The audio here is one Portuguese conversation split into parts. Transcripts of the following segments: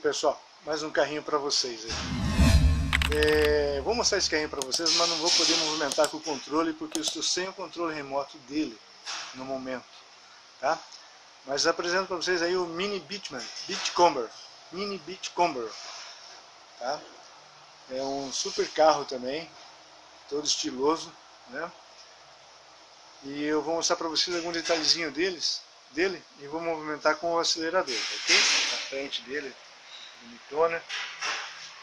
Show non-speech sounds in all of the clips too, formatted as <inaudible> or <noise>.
pessoal, mais um carrinho para vocês. É, vou mostrar esse carrinho para vocês, mas não vou poder movimentar com o controle porque eu estou sem o controle remoto dele no momento, tá? Mas apresento para vocês aí o Mini Beachman, Beachcomber, Mini Beachcomber, tá? É um super carro também, todo estiloso, né? E eu vou mostrar para vocês algum detalhezinho deles, dele e vou movimentar com o acelerador, ok? Na frente dele, bonitona.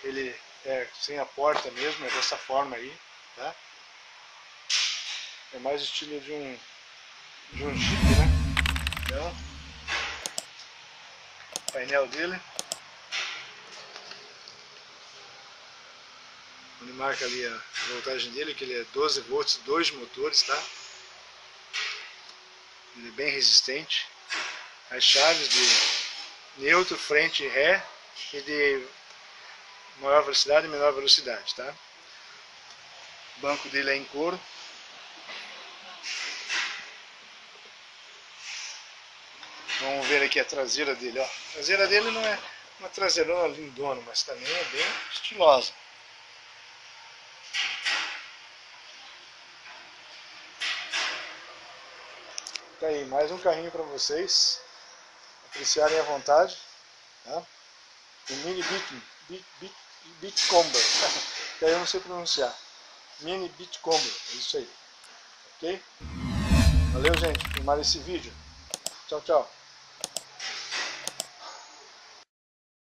Ele é sem a porta mesmo, é dessa forma aí, tá? É mais estilo de um, de um Jeep, né? Então, painel dele. Ele marca ali a voltagem dele, que ele é 12 volts, dois motores, tá? Ele é bem resistente. As chaves de neutro, frente e ré e de maior velocidade e menor velocidade, tá? O banco dele é em couro. Vamos ver aqui a traseira dele, ó. A traseira dele não é uma traseirona lindona, mas também é bem estilosa. Tá aí, mais um carrinho para vocês apreciarem à vontade. Tá? O Mini Beat, Beat Combo, <laughs> que aí eu não sei pronunciar. Mini Beat Combo, é isso aí. Ok? Valeu, gente, por mais esse vídeo. Tchau, tchau.